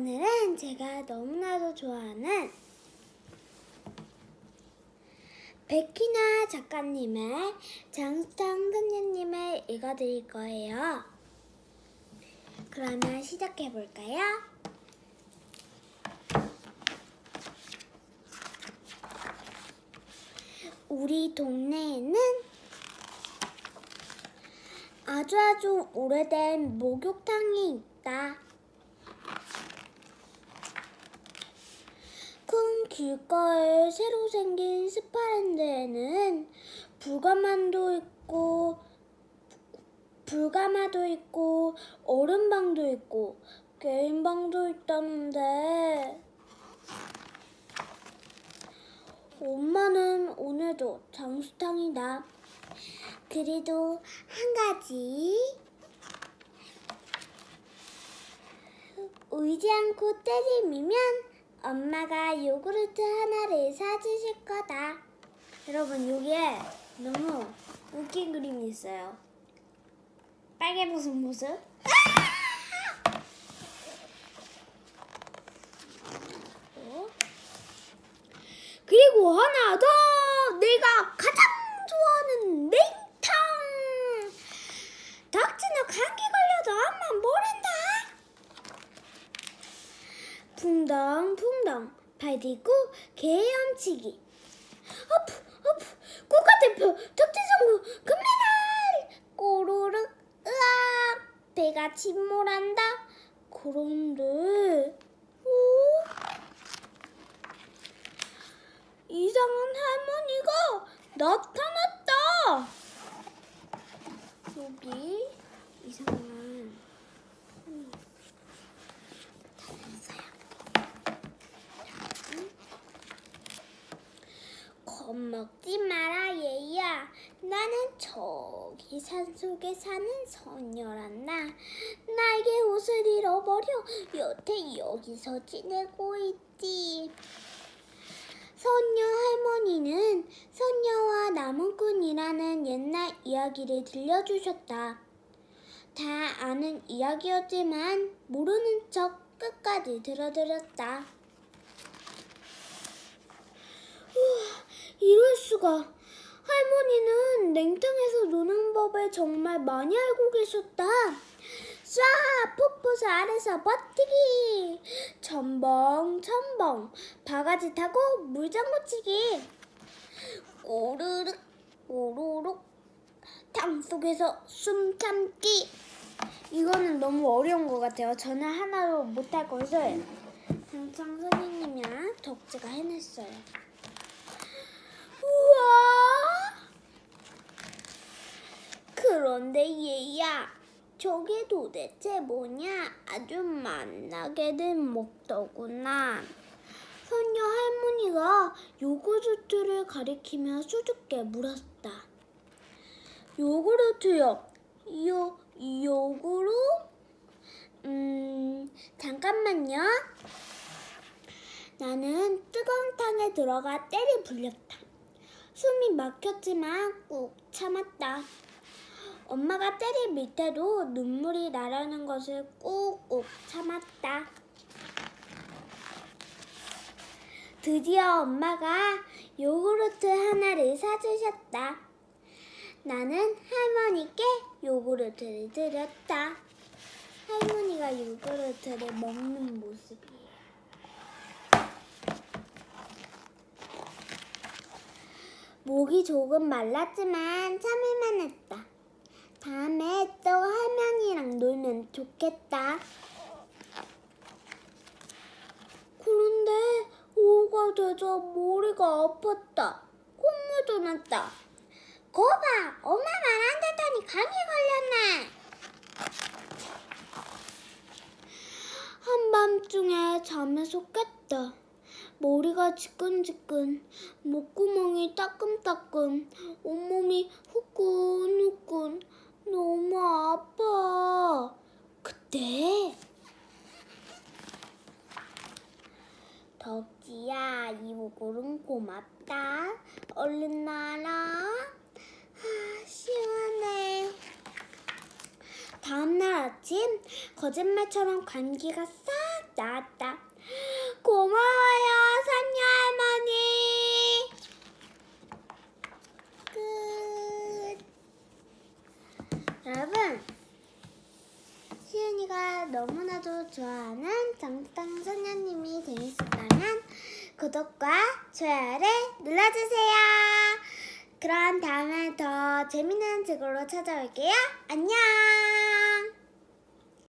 오늘은 제가 너무나도 좋아하는 백희나 작가님의 장수탕 선녀님을 읽어드릴 거예요. 그러면 시작해볼까요? 우리 동네에는 아주 아주 오래된 목욕탕이 있다. 길가에 새로 생긴 스파랜드에는 불가마도 있고 불가마도 있고 얼음방도 있고 게임방도 있다는데 엄마는 오늘도 장수탕이다. 그래도 한 가지 울지 않고 때리면 엄마가 요구르트 하나를 사주실 거다. 여러분 여기에 너무 웃긴 그림이 있어요. 빨개 모습 모습. 어? 그리고 하나 더 내가 가장 좋아하는 냉탕. 닥치나 감기 걸려도 엄마 모른다. 붕덩붕덩. 발 딛고 개 헤엄치기. 어프 어프. 국가대표 덕지성구 금메달! 꼬르륵 으악. 배가 침몰한다. 그런데 오. 이상한 할머니가 나타났다. 여기 이상한 할머니 나타났어요 겁먹지 얘야 나는 저기 산속에 사는 소녀란다. 나에게 옷을 잃어버려 여태 여기서 지내고 있지. 소녀 할머니는 소녀와 나무꾼이라는 옛날 이야기를 들려주셨다. 다 아는 이야기였지만 모르는 척 끝까지 들어드렸다. 이럴 수가. 할머니는 냉탕에서 노는 법을 정말 많이 알고 계셨다. 쏴! 폭포수 아래서 버티기! 첨벙, 첨벙. 바가지 타고 물장구 치기. 꼬르륵, 꼬르륵. 탕 속에서 숨 참기. 이거는 너무 어려운 것 같아요. 저는 하나도 못할 것을 장창 선생님이랑 덕지가 해냈어요. 우와! 그런데 얘야, 저게 도대체 뭐냐? 아주 만나게 된 목도구나. 선녀 할머니가 요구르트를 가리키며 수줍게 물었다. 요구르트요? 요, 요구르? 음, 잠깐만요. 나는 뜨거운 탕에 들어가 때를 불렸다. 숨이 막혔지만 꾹 참았다. 엄마가 때릴 밑에도 눈물이 나라는 것을 꾹꾹 참았다. 드디어 엄마가 요구르트 하나를 사주셨다. 나는 할머니께 요구르트를 드렸다. 할머니가 요구르트를 먹는 모습이에요. 목이 조금 말랐지만 참을만 했다. 다음에 또 할머니랑 놀면 좋겠다. 그런데 오후가 되자 머리가 아팠다. 콧물도 났다. 거봐, 엄마 말 안 듣더니 감기 걸렸네. 한밤중에 잠에서 깼다. 머리가 지끈지끈, 목구멍이 따끔따끔, 온몸이 후끈후끈, 너무 아파. 그때 덕지야, 이 목걸음 고맙다. 얼른 나라. 아, 시원해. 다음날 아침 거짓말처럼 감기가 싹 나았다. 고마워요, 선녀 할머니. 소년이가 너무나도 좋아하는 정당 소년님이 재밌었다면 구독과 좋아요를 눌러주세요. 그럼 다음에 더 재밌는 책으로 찾아올게요. 안녕!